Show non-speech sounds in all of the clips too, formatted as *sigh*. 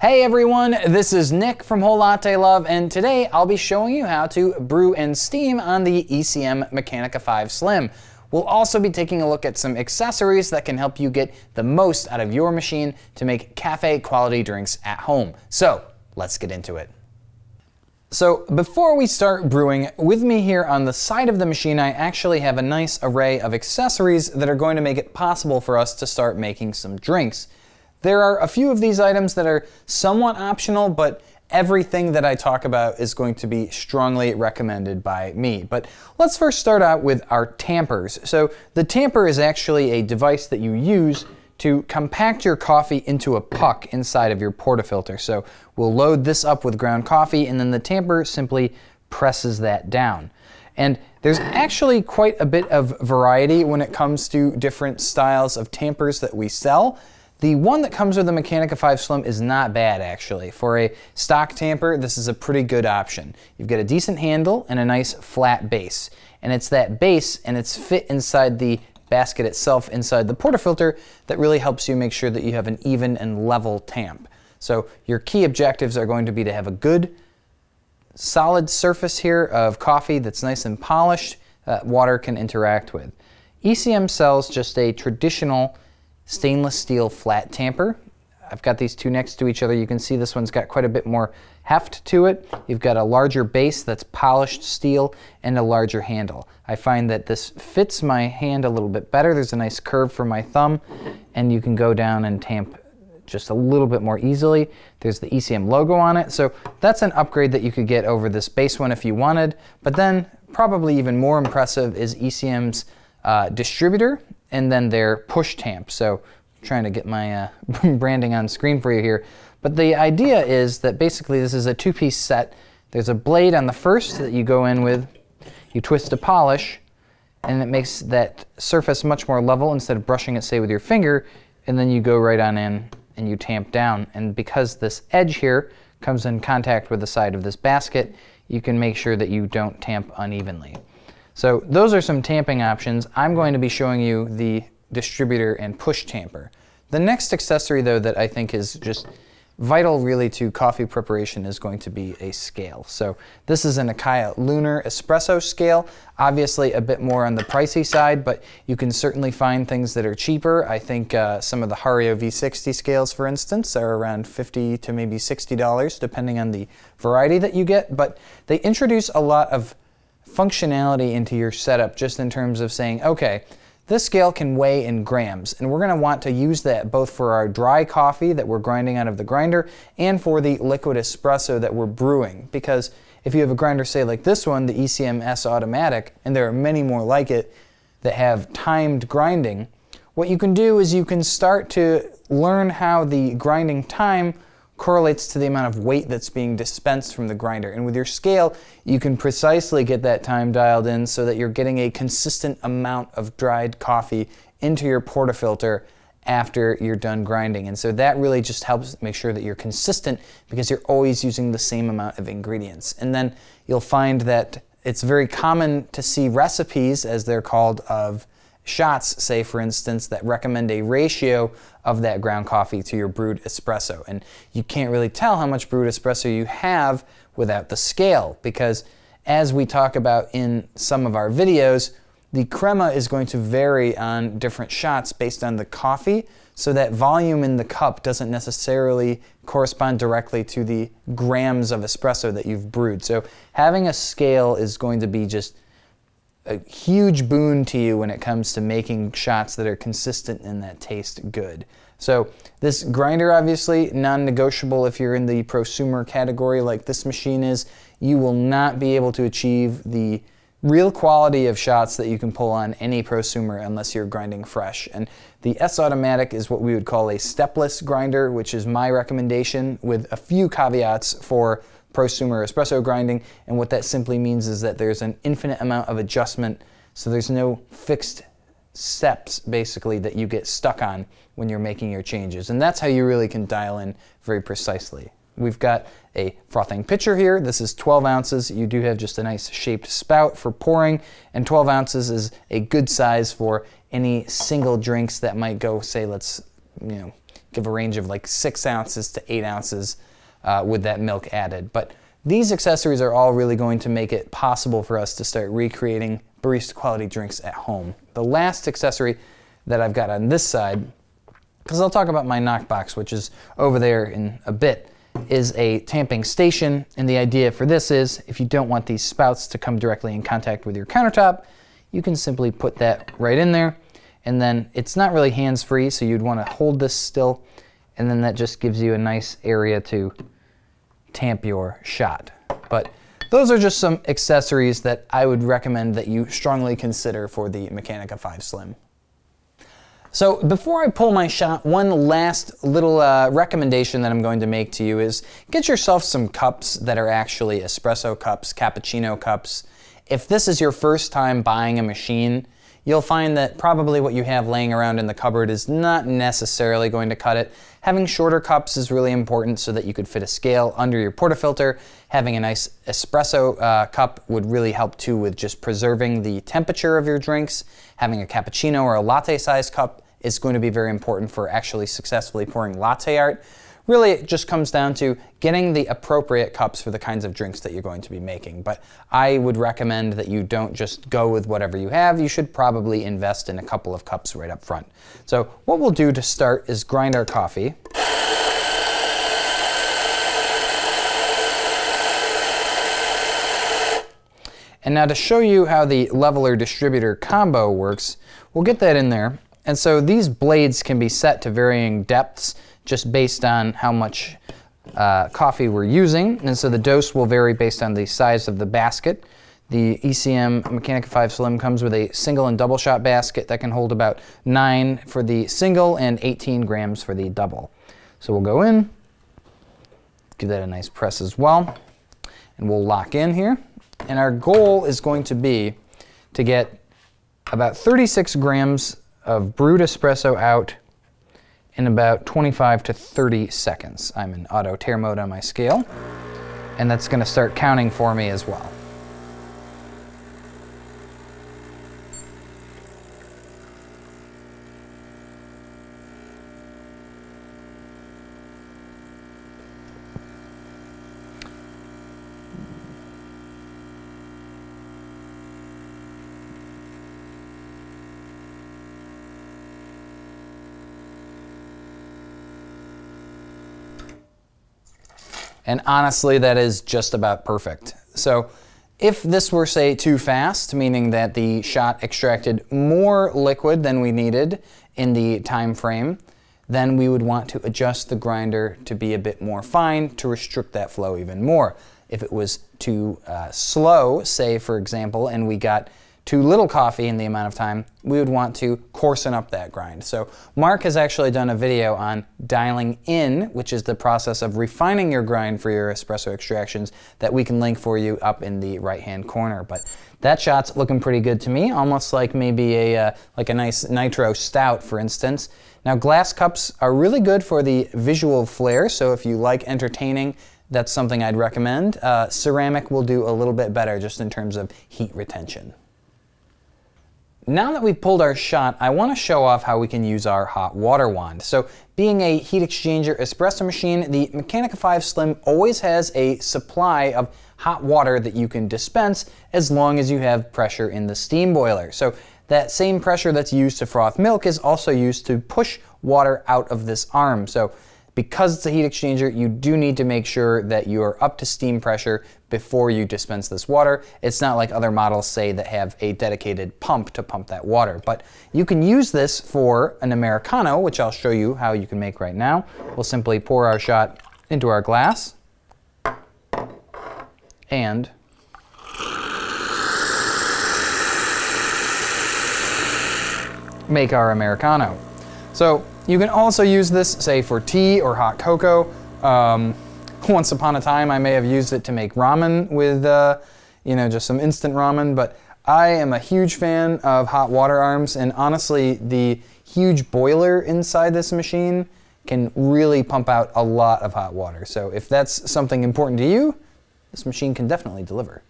Hey everyone, this is Nick from Whole Latte Love, and today I'll be showing you how to brew and steam on the ECM Mechanika V Slim. We'll also be taking a look at some accessories that can help you get the most out of your machine to make cafe quality drinks at home. So let's get into it. So before we start brewing, with me here on the side of the machine, I actually have a nice array of accessories that are going to make it possible for us to start making some drinks. There are a few of these items that are somewhat optional, but everything that I talk about is going to be strongly recommended by me. But let's first start out with our tampers. So the tamper is actually a device that you use to compact your coffee into a puck inside of your portafilter. So we'll load this up with ground coffee and then the tamper simply presses that down. And there's actually quite a bit of variety when it comes to different styles of tampers that we sell. The one that comes with the Mechanika V Slim is not bad actually. For a stock tamper, this is a pretty good option. You've got a decent handle and a nice flat base. And it's that base and it's fit inside the basket itself inside the portafilter that really helps you make sure that you have an even and level tamp. So your key objectives are going to be to have a good solid surface here of coffee that's nice and polished that water can interact with. ECM sells just a traditional stainless steel flat tamper. I've got these two next to each other. You can see this one's got quite a bit more heft to it. You've got a larger base that's polished steel and a larger handle. I find that this fits my hand a little bit better. There's a nice curve for my thumb and you can go down and tamp just a little bit more easily. There's the ECM logo on it. So that's an upgrade that you could get over this base one if you wanted. But then probably even more impressive is ECM's uh, distributor and then their push tamp. So I'm trying to get my uh, *laughs* branding on screen for you here. But the idea is that basically this is a two-piece set. There's a blade on the first that you go in with, you twist to polish, and it makes that surface much more level instead of brushing it, say, with your finger, and then you go right on in and you tamp down. And because this edge here comes in contact with the side of this basket, you can make sure that you don't tamp unevenly. So those are some tamping options. I'm going to be showing you the distributor and push tamper. The next accessory though that I think is just vital really to coffee preparation is going to be a scale. So this is an Acaia Lunar Espresso scale, obviously a bit more on the pricey side, but you can certainly find things that are cheaper. I think uh, some of the Hario V60 scales, for instance, are around 50 to maybe $60, depending on the variety that you get, but they introduce a lot of functionality into your setup just in terms of saying, okay, this scale can weigh in grams, and we're going to want to use that both for our dry coffee that we're grinding out of the grinder and for the liquid espresso that we're brewing. Because if you have a grinder, say like this one, the ECM S-Automatik, and there are many more like it that have timed grinding, what you can do is you can start to learn how the grinding time correlates to the amount of weight that's being dispensed from the grinder. And with your scale, you can precisely get that time dialed in so that you're getting a consistent amount of dried coffee into your portafilter after you're done grinding. And so that really just helps make sure that you're consistent because you're always using the same amount of ingredients. And then you'll find that it's very common to see recipes, as they're called, of shots, say for instance, that recommend a ratio of that ground coffee to your brewed espresso. And you can't really tell how much brewed espresso you have without the scale because as we talk about in some of our videos, the crema is going to vary on different shots based on the coffee, so that volume in the cup doesn't necessarily correspond directly to the grams of espresso that you've brewed. So having a scale is going to be just a huge boon to you when it comes to making shots that are consistent and that taste good. So this grinder obviously non-negotiable if you're in the prosumer category like this machine is. You will not be able to achieve the real quality of shots that you can pull on any prosumer unless you're grinding fresh. And the S-Automatik is what we would call a stepless grinder, which is my recommendation with a few caveats for prosumer espresso grinding. And what that simply means is that there's an infinite amount of adjustment. So there's no fixed steps basically that you get stuck on when you're making your changes. And that's how you really can dial in very precisely. We've got a frothing pitcher here. This is 12 ounces. You do have just a nice shaped spout for pouring, and 12 ounces is a good size for any single drinks that might go, say, let's, you know, give a range of like six ounces to eight ounces uh, with that milk added. But these accessories are all really going to make it possible for us to start recreating barista quality drinks at home. The last accessory that I've got on this side, because I'll talk about my knockbox, which is over there in a bit, is a tamping station. And the idea for this is if you don't want these spouts to come directly in contact with your countertop, you can simply put that right in there. And then it's not really hands-free, so you'd want to hold this still. And then that just gives you a nice area to tamp your shot. But those are just some accessories that I would recommend that you strongly consider for the Mechanika V Slim. So before I pull my shot, one last little uh, recommendation that I'm going to make to you is get yourself some cups that are actually espresso cups, cappuccino cups. If this is your first time buying a machine, you'll find that probably what you have laying around in the cupboard is not necessarily going to cut it. Having shorter cups is really important so that you could fit a scale under your portafilter. Having a nice espresso uh, cup would really help too with just preserving the temperature of your drinks. Having a cappuccino or a latte sized cup is going to be very important for actually successfully pouring latte art. Really, it just comes down to getting the appropriate cups for the kinds of drinks that you're going to be making. But I would recommend that you don't just go with whatever you have. You should probably invest in a couple of cups right up front. So what we'll do to start is grind our coffee. And now to show you how the leveler distributor combo works, we'll get that in there. And so these blades can be set to varying depths just based on how much uh, coffee we're using. And so the dose will vary based on the size of the basket. The ECM Mechanika V Slim comes with a single and double shot basket that can hold about 9 for the single and 18 grams for the double. So we'll go in, give that a nice press as well, and we'll lock in here. And our goal is going to be to get about 36 grams of brewed espresso out in about 25 to 30 seconds. I'm in auto tare mode on my scale, and that's going to start counting for me as well. And honestly, that is just about perfect. So if this were, say, too fast, meaning that the shot extracted more liquid than we needed in the time frame, then we would want to adjust the grinder to be a bit more fine to restrict that flow even more. If it was too uh, slow, say, for example, and we got too little coffee in the amount of time, we would want to coarsen up that grind. So Mark has actually done a video on dialing in, which is the process of refining your grind for your espresso extractions that we can link for you up in the right-hand corner. But that shot's looking pretty good to me, almost like maybe a, uh, like a nice nitro stout, for instance. Now glass cups are really good for the visual flair, so if you like entertaining, that's something I'd recommend. Uh, ceramic will do a little bit better just in terms of heat retention. Now that we've pulled our shot, I want to show off how we can use our hot water wand. So being a heat exchanger espresso machine, the Mechanika V Slim always has a supply of hot water that you can dispense as long as you have pressure in the steam boiler. So that same pressure that's used to froth milk is also used to push water out of this arm. So because it's a heat exchanger, you do need to make sure that you are up to steam pressure before you dispense this water. It's not like other models say that have a dedicated pump to pump that water. But you can use this for an Americano, which I'll show you how you can make right now. We'll simply pour our shot into our glass and make our Americano. So you can also use this, say, for tea or hot cocoa. Um, *laughs* once upon a time, I may have used it to make ramen with, uh, you know, just some instant ramen, but I am a huge fan of hot water arms, and honestly, the huge boiler inside this machine can really pump out a lot of hot water. So if that's something important to you, this machine can definitely deliver.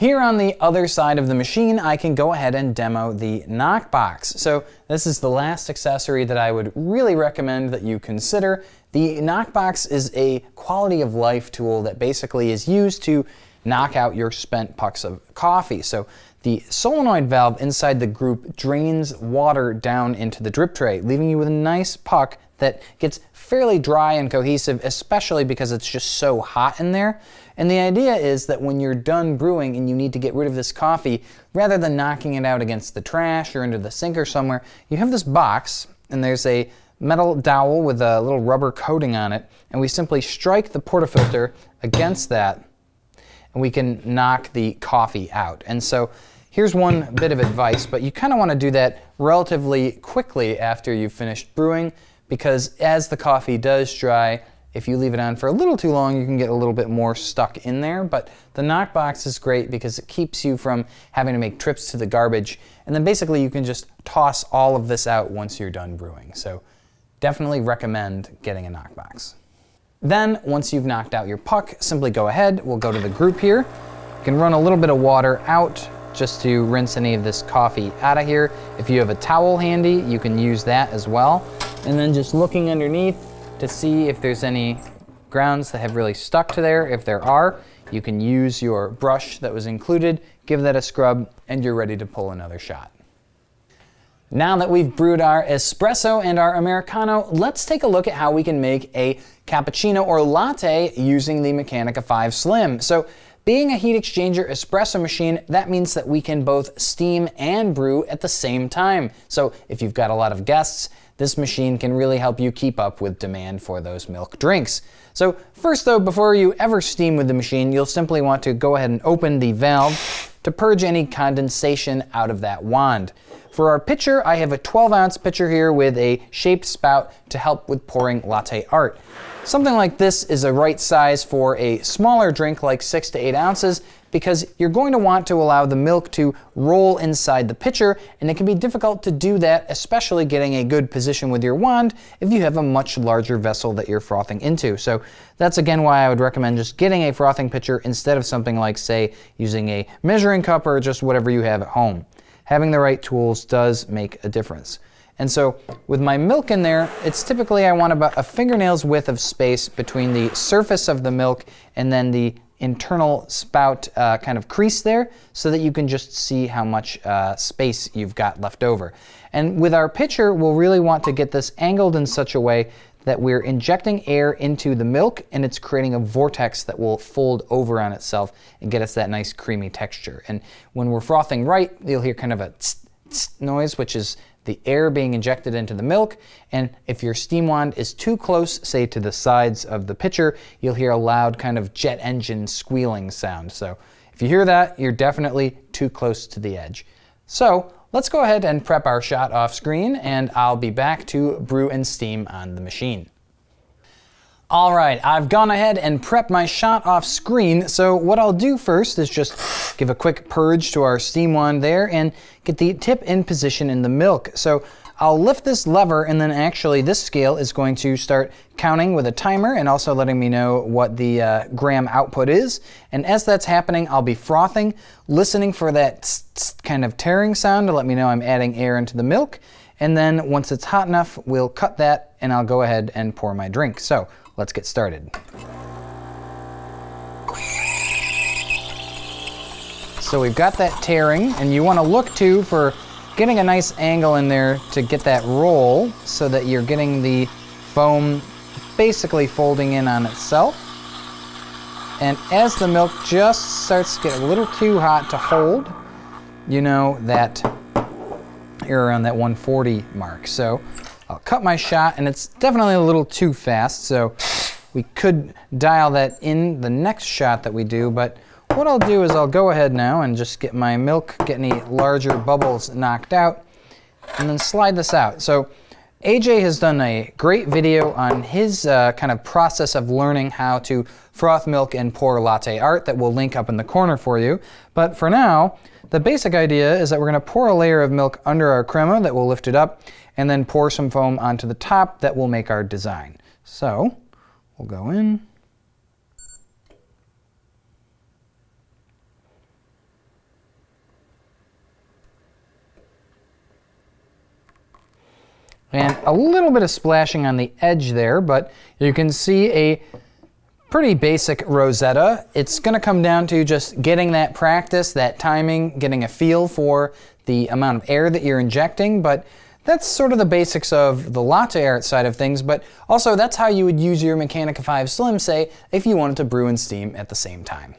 Here on the other side of the machine, I can go ahead and demo the knockbox. So this is the last accessory that I would really recommend that you consider. The knockbox is a quality of life tool that basically is used to knock out your spent pucks of coffee. So the solenoid valve inside the group drains water down into the drip tray, leaving you with a nice puck that gets fairly dry and cohesive, especially because it's just so hot in there. And the idea is that when you're done brewing and you need to get rid of this coffee, rather than knocking it out against the trash or into the sink or somewhere, you have this box and there's a metal dowel with a little rubber coating on it, and we simply strike the portafilter against that and we can knock the coffee out. And so here's one bit of advice, but you kind of want to do that relatively quickly after you've finished brewing because as the coffee does dry, if you leave it on for a little too long, you can get a little bit more stuck in there. But the knockbox is great because it keeps you from having to make trips to the garbage. And then basically you can just toss all of this out once you're done brewing. So definitely recommend getting a knockbox. Then, once you've knocked out your puck, simply go ahead. We'll go to the group here. You can run a little bit of water out just to rinse any of this coffee out of here. If you have a towel handy, you can use that as well. And then just looking underneath, to see if there's any grounds that have really stuck to there. If there are, you can use your brush that was included, give that a scrub, and you're ready to pull another shot. Now that we've brewed our espresso and our Americano, let's take a look at how we can make a cappuccino or latte using the Mechanika V Slim. So being a heat exchanger espresso machine, that means that we can both steam and brew at the same time. So if you've got a lot of guests, this machine can really help you keep up with demand for those milk drinks. So first though, before you ever steam with the machine, you'll simply want to go ahead and open the valve to purge any condensation out of that wand. For our pitcher, I have a 12 ounce pitcher here with a shaped spout to help with pouring latte art. Something like this is a right size for a smaller drink like 6 to 8 ounces because you're going to want to allow the milk to roll inside the pitcher and it can be difficult to do that, especially getting a good position with your wand if you have a much larger vessel that you're frothing into. So that's again why I would recommend just getting a frothing pitcher instead of something like say using a measuring cup or just whatever you have at home. Having the right tools does make a difference. And so with my milk in there, it's typically I want about a fingernail's width of space between the surface of the milk and then the internal spout uh, kind of crease there so that you can just see how much uh, space you've got left over. And with our pitcher, we'll really want to get this angled in such a way that we're injecting air into the milk and it's creating a vortex that will fold over on itself and get us that nice creamy texture. And when we're frothing right, you'll hear kind of a tss, tss noise, which is the air being injected into the milk. And if your steam wand is too close, say to the sides of the pitcher, you'll hear a loud kind of jet engine squealing sound. So if you hear that, you're definitely too close to the edge. So let's go ahead and prep our shot off screen and I'll be back to brew and steam on the machine. All right, I've gone ahead and prepped my shot off screen. So what I'll do first is just give a quick purge to our steam wand there and get the tip in position in the milk. So I'll lift this lever and then actually this scale is going to start counting with a timer and also letting me know what the uh, gram output is. And as that's happening, I'll be frothing, listening for that kind of tearing sound to let me know I'm adding air into the milk. And then once it's hot enough, we'll cut that and I'll go ahead and pour my drink. So Let's get started. So we've got that tearing, and you want to look to for getting a nice angle in there to get that roll so that you're getting the foam basically folding in on itself. And as the milk just starts to get a little too hot to hold, you know that you're around that 140 mark. So I'll cut my shot, and it's definitely a little too fast, so we could dial that in the next shot that we do, but what I'll do is I'll go ahead now and just get my milk, get any larger bubbles knocked out, and then slide this out. So AJ has done a great video on his uh, kind of process of learning how to froth milk and pour latte art that we'll link up in the corner for you. But for now, the basic idea is that we're going to pour a layer of milk under our crema that will lift it up, and then pour some foam onto the top that will make our design. So we'll go in. And a little bit of splashing on the edge there, but you can see a pretty basic rosetta. It's going to come down to just getting that practice, that timing, getting a feel for the amount of air that you're injecting, but that's sort of the basics of the latte art side of things, but also that's how you would use your Mechanika V Slim, say, if you wanted to brew and steam at the same time.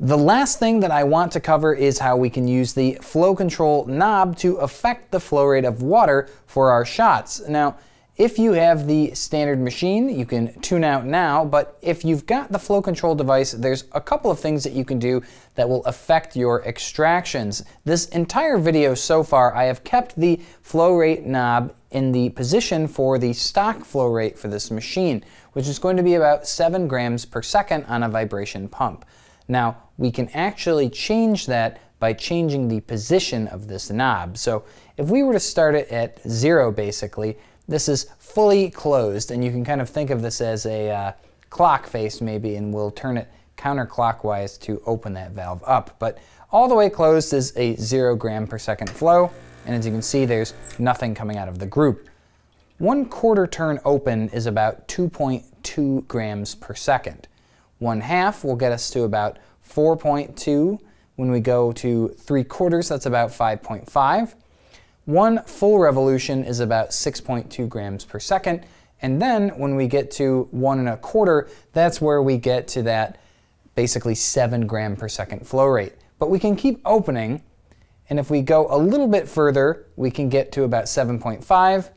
The last thing that I want to cover is how we can use the flow control knob to affect the flow rate of water for our shots. Now, if you have the standard machine, you can tune out now, but if you've got the flow control device, there's a couple of things that you can do that will affect your extractions. This entire video so far, I have kept the flow rate knob in the position for the stock flow rate for this machine, which is going to be about 7 grams per second on a vibration pump. Now, we can actually change that by changing the position of this knob. So if we were to start it at zero basically, this is fully closed, and you can kind of think of this as a uh, clock face maybe, and we'll turn it counterclockwise to open that valve up. But all the way closed is a zero gram per second flow, and as you can see, there's nothing coming out of the group. One quarter turn open is about 2.2 grams per second. One half will get us to about 4.2. When we go to three quarters, that's about 5.5. One full revolution is about 6.2 grams per second. And then when we get to one and a quarter, that's where we get to that basically 7 gram per second flow rate. But we can keep opening, and if we go a little bit further, we can get to about 7.5,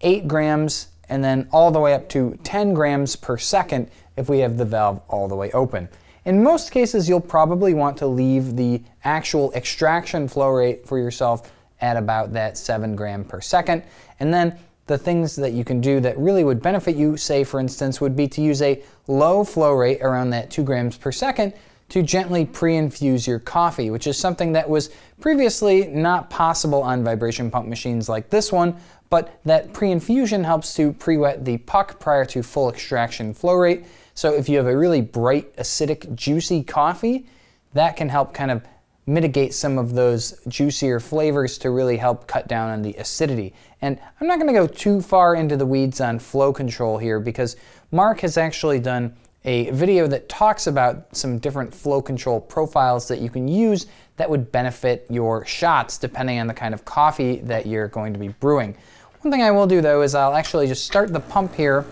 8 grams, and then all the way up to 10 grams per second if we have the valve all the way open. In most cases, you'll probably want to leave the actual extraction flow rate for yourself at about that 7 gram per second. And then the things that you can do that really would benefit you, say for instance, would be to use a low flow rate around that 2 grams per second to gently pre-infuse your coffee, which is something that was previously not possible on vibration pump machines like this one, but that pre-infusion helps to pre-wet the puck prior to full extraction flow rate, so if you have a really bright, acidic, juicy coffee, that can help kind of mitigate some of those juicier flavors to really help cut down on the acidity. And I'm not going to go too far into the weeds on flow control here because Mark has actually done a video that talks about some different flow control profiles that you can use that would benefit your shots depending on the kind of coffee that you're going to be brewing. One thing I will do though is I'll actually just start the pump here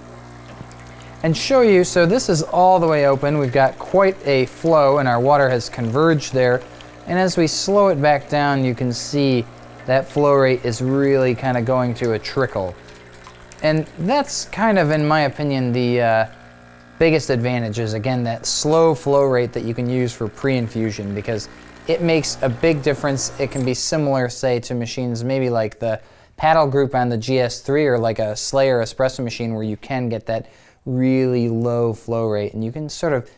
and show you, so this is all the way open. We've got quite a flow and our water has converged there. And as we slow it back down, you can see that flow rate is really kind of going to a trickle. And that's kind of, in my opinion, the uh, biggest advantage is, again, that slow flow rate that you can use for pre-infusion because it makes a big difference. It can be similar, say, to machines maybe like the paddle group on the GS3 or like a Slayer espresso machine where you can get that really low flow rate and you can sort of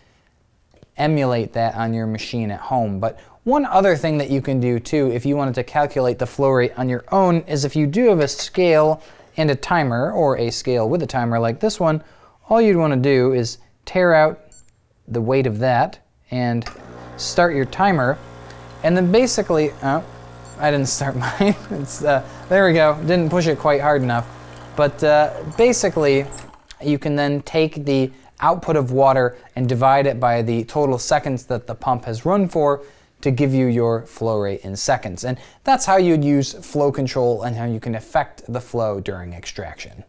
emulate that on your machine at home. But one other thing that you can do too if you wanted to calculate the flow rate on your own is if you do have a scale and a timer or a scale with a timer like this one, all you'd want to do is tear out the weight of that and start your timer and then basically, oh, I didn't start *laughs* mine. it's, uh, there we go, didn't push it quite hard enough. But uh, basically, you can then take the output of water and divide it by the total seconds that the pump has run for to give you your flow rate in seconds. And that's how you'd use flow control and how you can affect the flow during extraction.